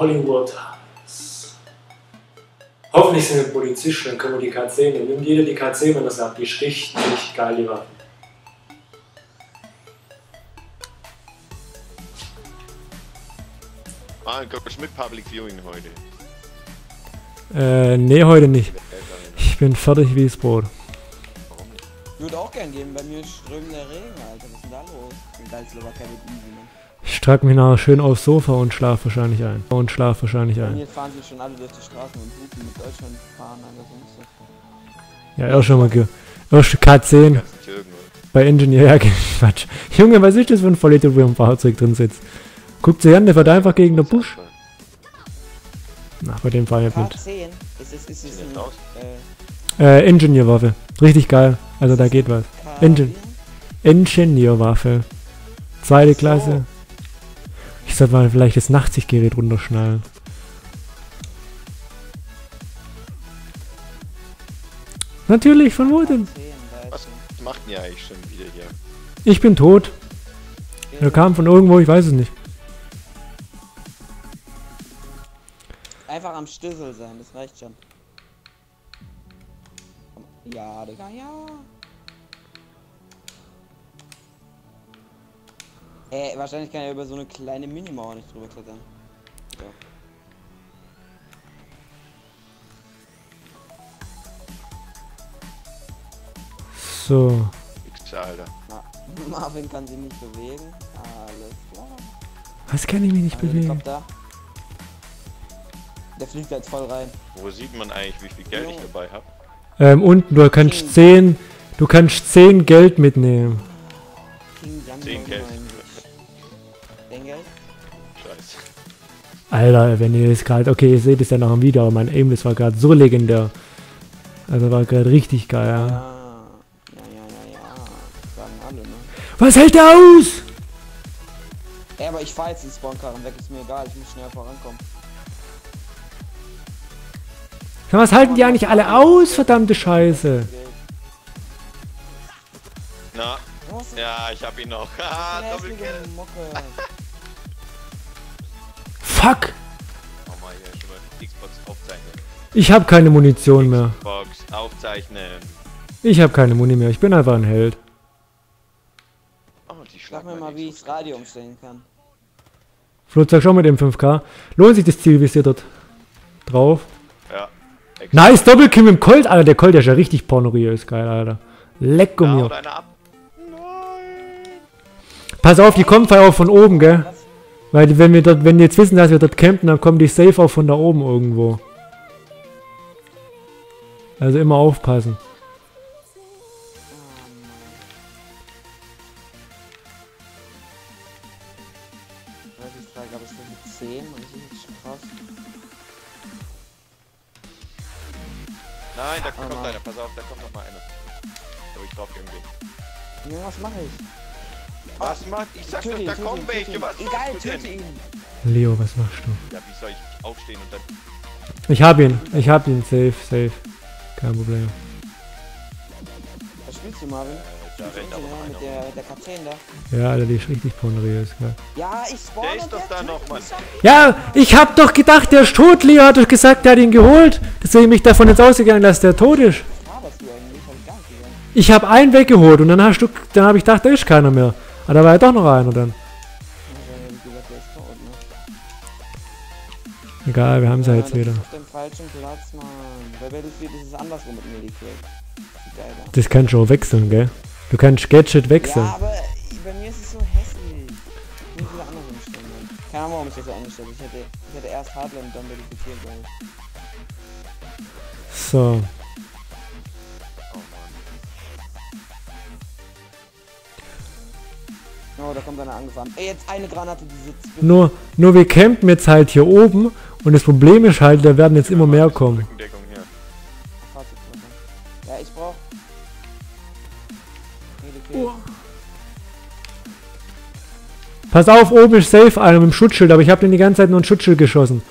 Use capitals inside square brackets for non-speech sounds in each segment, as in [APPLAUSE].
Hollywood Heights. Hoffentlich sind wir Polizisten, dann können wir die K10 nehmen. Nimmt jeder die K10, wenn er sagt, die ist richtig, richtig geil, die Waffe. Ah, du mit Public Viewing heute? Äh, nee, heute nicht. Ich bin fertig wie das Brot. Warum nicht? Ich würde auch gern gehen, bei mir strömt der Regen, Alter. Was ist denn da los? In Geilslowakei wird easy, ne? Ich trage mich nachher schön aufs Sofa und schlaf wahrscheinlich ein. Und schlaf wahrscheinlich ein. mir fahren sie schon alle durch die Straßen und hupen mit Deutschland fahren, Alter. Sonst. Ja, erst schon mal ge erst K10 Ganz Türken, oder? bei Engineer. [LAUGHS] Ja, Quatsch. Junge, was ist das für ein Vollidiot, wo im Fahrzeug drin sitzt? Guckt sie an, der fährt einfach gegen den Busch. Ach, bei dem fahr ich nicht. K10 ist es, ist es ein, äh, Äh, Engineer-Waffe. Richtig geil. Also da geht was. Engine. Engineer-Waffe. Zweite Klasse. Ich sollte mal vielleicht das Nachtsichtgerät runterschnallen. Natürlich, von wo denn? 10, da Was macht denn ihr eigentlich schon wieder hier? Ich bin tot. Er kam von irgendwo, ich weiß es nicht. Einfach am Stüssel sein, das reicht schon. Ja, Digga, ja. Äh, wahrscheinlich kann er über so eine kleine Minimauer nicht drüber klettern. Ja. So. X, Alter. Ma [LAUGHS] Marvin kann sich nicht bewegen. Alles klar. Was kann ich mich nicht bewegen? Helikopter. Der fliegt jetzt voll rein. Wo sieht man eigentlich, wie viel Geld ich Jo. dabei habe? Ähm, unten, du kannst 10. Du kannst 10 Geld mitnehmen. King Jumbo 10 Geld. Alter, wenn ihr es gerade. Okay, ihr seht es ja noch im Video, aber mein Aim, das war gerade so legendär. Also war gerade richtig geil, Ja. ja. Ja, ja, ja, ja. Sagen alle, ne? Was hält der aus? Ey, aber ich fahr jetzt den Spawnkarren weg, ist mir egal, ich muss schnell vorankommen. Sag mal, Was halten die eigentlich alle aus, verdammte Scheiße? Na, ja, ich hab ihn noch. Haha, Hässliche Doppelkill. Fuck! Hier. Ich habe keine Munition mehr. Xbox aufzeichnen. Ich habe keine Muni mehr. Ich bin einfach ein Held. Oh, die Sag schlagen mir mal, wie ich das Radio umstellen kann. Sag schon mit dem 5K. Lohnt sich das Zielvisier dort drauf? Ja. Ex- Nice, Doppelkill mit dem Colt, Alter. Der Colt, der ist ja richtig pornoriös, geil, Alter. Lecko Da mir. Pass auf, die kommen auch von oben, gell? Weil wenn wir dort, wenn die jetzt wissen, dass wir dort campen, dann kommen die safe auch von da oben irgendwo. Also immer aufpassen. Weiß ich frage, aber ich mit 10 und ich ist schon krass. Nein, da Oh kommt Mann. einer. Pass auf, da kommt noch mal einer. Da wo ich drauf gehen Ja, was mache ich? Was macht? Ich sag Töte doch, ihn, da töte kommen ihn, töte welche. Was Egal, machst du töte denn? ihn. Leo, was machst du? Ja, wie soll ich aufstehen und dann... Ich hab ihn. Ich hab ihn. Safe, safe. Kein Problem. Was spielst du, Marvin? Äh, Ingenieur noch mit der, der K10 da? Ja, Alter, die ist richtig gell? Ja, ich spawn Der ist und doch da noch, Mann. Ja, ich hab doch gedacht, der ist tot. Leo hat doch gesagt, der hat ihn geholt. Deswegen bin ich davon jetzt ausgegangen, dass der tot ist. Hab ich hab einen weggeholt und dann hast du, dann habe ich gedacht, da ist keiner mehr. Aber da war ja doch noch einer dann. Egal, wir haben sie Ja, jetzt wieder. ist auf dem falschen Platz, Mann. Bei Battlefield ist es andersrum mit mir, die Kill. Geil, ja. Das kannst du auch wechseln, gell? Du kannst Gadget wechseln. Ja, aber bei mir ist es so hässlich. Ich muss wieder anders umstellen. Keine Ahnung, warum ich das so eingestellt habe. Ich hätte, ich hätte erst Hardline und dann verifiziert, glaube ich. So. Da kommt einer angefahren. Ey, jetzt eine Granate, die sitzt. Nur, nur wir campen jetzt halt hier oben und das Problem ist halt, da werden jetzt immer mehr kommen. Ja, ich brauch. Nee, Oh. Pass auf, oben ist safe einer mit dem Schutzschild, aber ich habe den die ganze Zeit nur ein Schutzschild geschossen.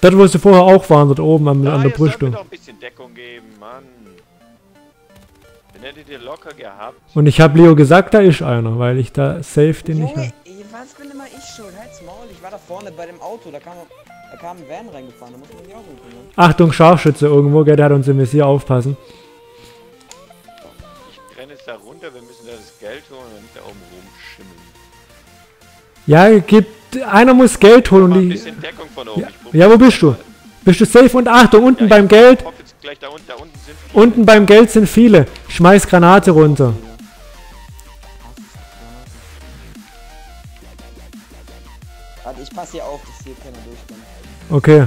Dort, wo sie vorher auch waren, dort oben an, an der mir Brüstung. doch ein bisschen Deckung geben. Den hättet ihr locker gehabt. Und ich habe Leo gesagt, da ist einer, weil ich da safe den nicht Junge, mehr. ey, was bin immer ich schuld? Halt's Maul, ich war da vorne bei dem Auto, da kam. Da kam ein Van reingefahren, da muss man sich auch rufen. Ne? Achtung, Scharfschütze irgendwo, gell, der hat uns im Visier aufpassen. Ich renne jetzt da runter, wir müssen da das Geld holen und nicht da oben rumschimmeln. Ja, gibt, einer muss Geld holen und die, ja, ja, wo bist du? Bist du safe? Und Achtung, unten Ja, beim Geld, hoffe jetzt gleich da unten, da unten sind viele. unten beim Geld sind viele. Schmeiß Granate runter. Warte, ich passe hier auf, dass hier keiner durchkommt. Okay.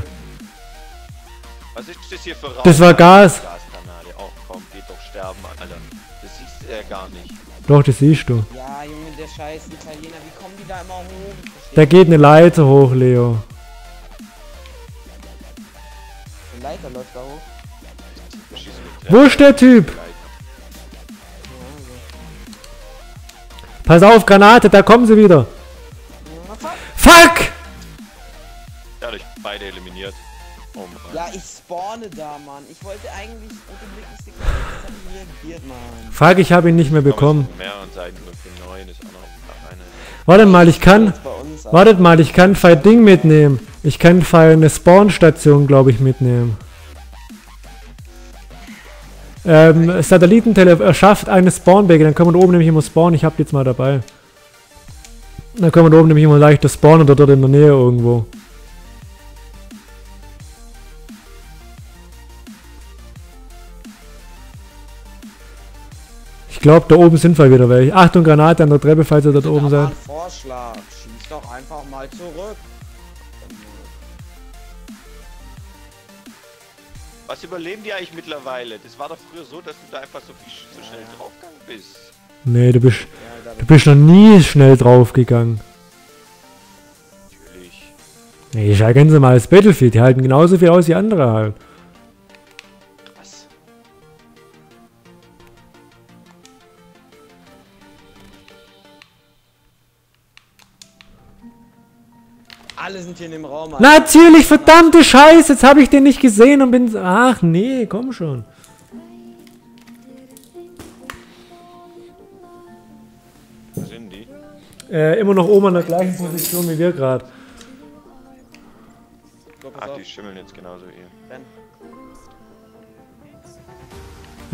Was ist das hier für Raum? Das war Gas. Gasgranate. Oh komm, geht doch sterben, Alter. Das siehst du ja gar nicht. Doch, das siehst du. Ja, Junge, der scheiß Italiener, wie kommen die da immer hoch? Da geht eine Leiter hoch, Leo. Die Leiter läuft da hoch. Wo ist der Typ? Pass auf, Granate, da kommen sie wieder. Fuck. Fuck! Dadurch beide eliminiert. Oh. Ja, ich spawne da, Mann. Ich wollte eigentlich mit dem linken Stick reagiert, Mann. Fuck, ich habe ihn nicht mehr bekommen. Auf mehreren Seiten nur für 9 ist auch noch eine. Warte mal, ich kann... Wartet mal, ich kann Fall Ding mitnehmen. Ich kann Fall eine Spawnstation, glaube ich, mitnehmen. Ähm, Satellitentele erschafft eine Spawnbase, dann können wir oben nämlich immer spawnen. Ich habe die jetzt mal dabei. Dann können wir oben nämlich immer leichter spawnen oder dort in der Nähe irgendwo. Ich glaube, da oben sind wir wieder welche. Achtung, Granate an der Treppe, falls ihr dort oben seid. Vorschlag. Schieß doch einfach mal zurück. Was überleben die eigentlich mittlerweile? Das war doch früher so, dass du da einfach so, viel, so schnell draufgegangen bist. Nee, du bist, Ja, du bist noch nie schnell draufgegangen. Natürlich. Nee, ist ja ganz normales Battlefield. Die halten genauso viel aus wie andere halt. Alle sind hier in dem Raum. Alter. Natürlich, verdammte Scheiße, jetzt habe ich den nicht gesehen und bin... Ach nee, komm schon. Wo sind die? Äh, immer noch oben an der gleichen Position wie wir gerade. Ach, auf. die schimmeln jetzt genauso hier. Renn.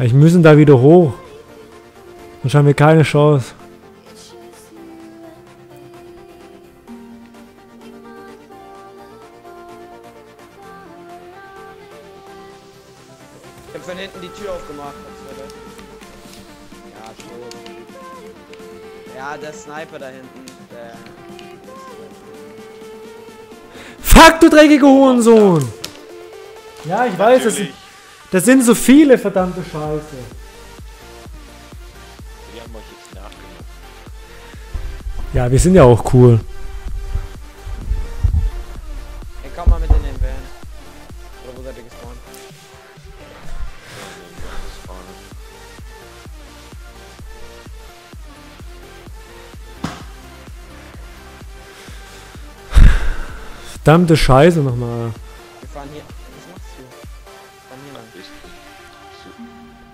Ich müssen da wieder hoch. Sonst haben wir keine Chance. Hab von hinten die Tür aufgemacht. Ja, schon. Ja, der Sniper da hinten. Der. Fuck, du dreckiger Hurensohn! Ja, ich weiß, das sind, das sind so viele verdammte Scheiße. Die haben euch jetzt nachgemacht. Ja, wir sind ja auch cool. Ey, komm mal mit in den Van. Oder wo seid ihr gespawnt? Verdammte Scheiße nochmal. Wir fahren hier. Was machst du? Wir fahren hier lang.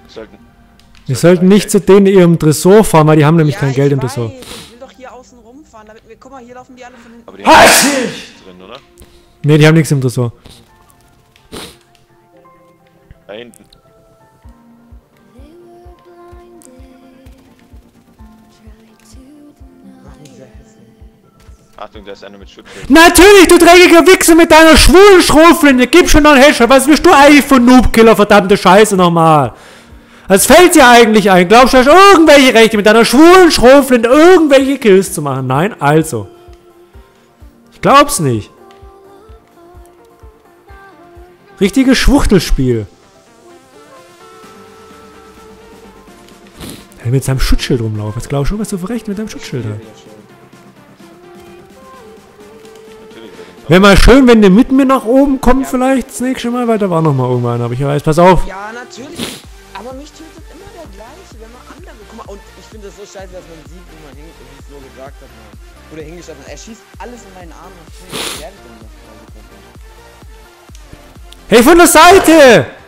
So- Sollten. Wir sollten nicht zu denen in ihrem Tresor fahren, weil die haben nämlich ja, kein Geld im Tresor. Ich will doch hier außen rumfahren, damit wir. Guck mal, hier laufen die alle von hinten. Aber die Halt haben nichts drin, oder? Ne, die haben nichts im Tresor. Da hinten. Hessen. Achtung, da ist einer mit Schutzschild. Natürlich, du dreckiger Wichser mit deiner schwulen Schrotflinte. Gib schon noch einen Headshot. Was bist du eigentlich für Noobkiller, verdammte Scheiße nochmal? Was fällt dir eigentlich ein? Glaubst du, du hast irgendwelche Rechte mit deiner schwulen Schrotflinte irgendwelche Kills zu machen? Nein, also. Ich glaub's nicht. Richtiges Schwuchtelspiel. Mit seinem Schutzschild rumlaufen. Was glaubst du, was du für Rechte mit deinem Schutzschild hast? Wäre mal schön, wenn der mit mir nach oben kommt, vielleicht das nächste Mal, weil da war noch mal irgendwann. Aber ich weiß, pass auf. Ja, natürlich. Aber mich tötet immer der gleiche, wenn man andere. Guck mal, und ich finde das so scheiße, dass man sieht, wie man hingeht, wie es so gesagt hat, man. Oder hingestellt hat. Er schießt alles in meinen Arm und ich. Hey, von der Seite!